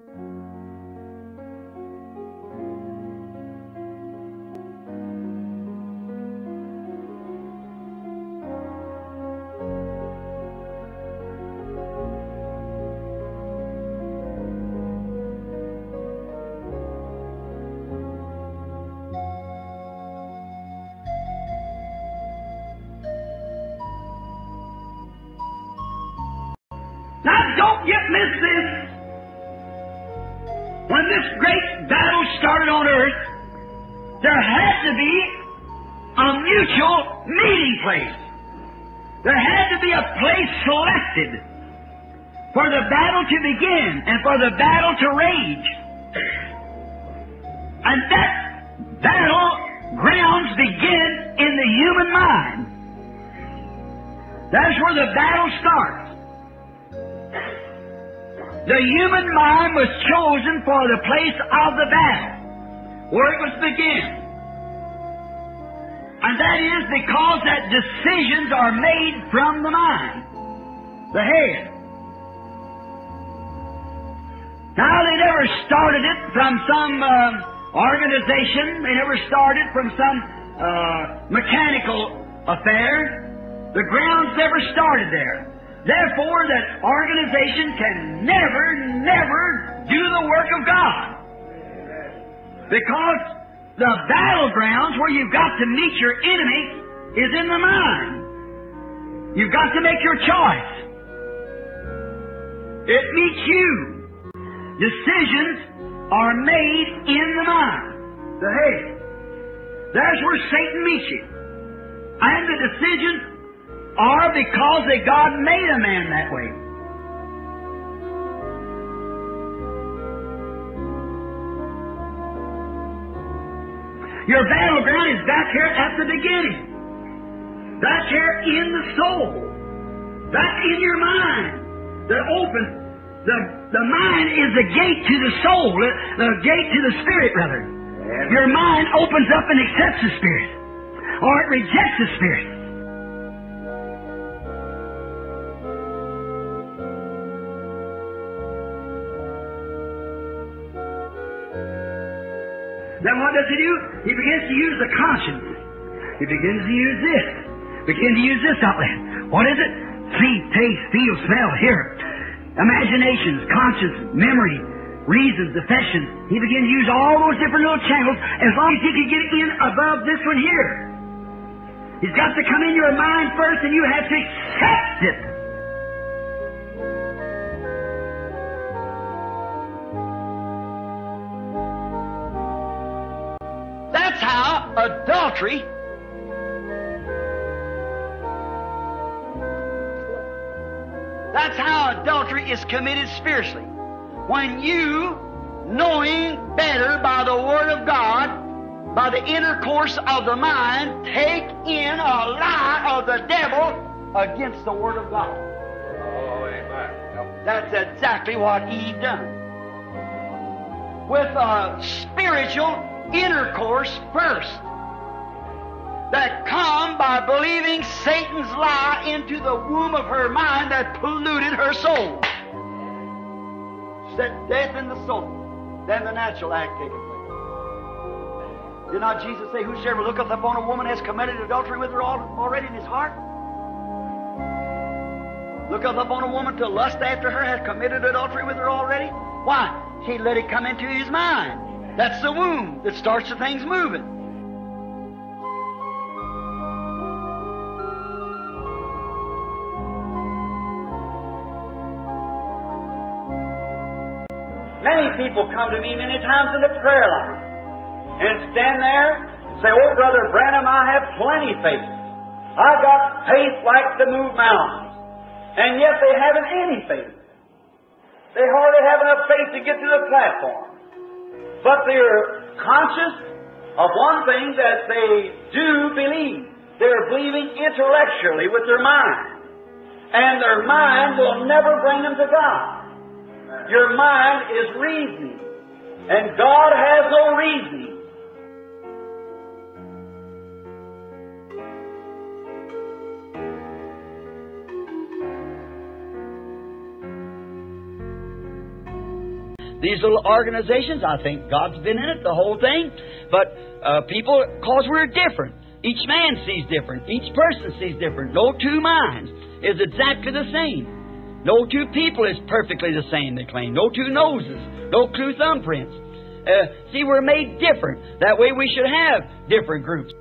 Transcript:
Now don't get miss this. When this great battle started on earth, there had to be a mutual meeting place. There had to be a place selected for the battle to begin and for the battle to rage. And that battle grounds begin in the human mind. That's where the battle starts. The human mind was chosen for the place of the battle, where it was begin. And that is because that decisions are made from the mind, the head. Now they never started it from some uh, organization. They never started from some uh, mechanical affair. The grounds never started there. Therefore, that organization can never, never do the work of God. Because the battlegrounds where you've got to meet your enemy is in the mind. You've got to make your choice. It meets you. Decisions are made in the mind, the head. That's where Satan meets you. And the decisions are because that God made a man that way. Your battleground is back here at the beginning. Back here in the soul. Back in your mind. That opens the the mind is the gate to the soul, the, the gate to the spirit, rather. Your mind opens up and accepts the spirit, or it rejects the spirit. Then what does he do? He begins to use the conscience. He begins to use this. Begins to use this outlet. What is it? See, taste, feel, smell, hear. Imaginations, conscience, memory, reasons, affections. He begins to use all those different little channels as long as he can get in above this one here. He's got to come in your mind first and you have to accept it. Adultery That's how adultery is committed spiritually. When you, knowing better by the Word of God, by the intercourse of the mind, take in a lie of the devil against the Word of God. Oh, amen. That's exactly what Eve done. With a spiritual intercourse first. That come by believing Satan's lie into the womb of her mind that polluted her soul. Set death in the soul. Then the natural act taketh place. Did not Jesus say, Whosoever looketh upon a woman has committed adultery with her already in his heart? Looketh upon a woman to lust after her has committed adultery with her already? Why? He let it come into his mind. That's the womb that starts the things moving. Many people come to me many times in the prayer line and stand there and say, Oh, Brother Branham, I have plenty faith. I've got faith like to move mountains. And yet they haven't any faith. They hardly have enough faith to get to the platform. But they're conscious of one thing that they do believe. They're believing intellectually with their mind. And their mind will never bring them to God. Your mind is reasoning. And God has no reasoning. These little organizations, I think God's been in it, the whole thing. But uh, people, cause we're different. Each man sees different. Each person sees different. No two minds is exactly the same. No two people is perfectly the same, they claim. No two noses. No two thumbprints. Uh, see, we're made different. That way we should have different groups.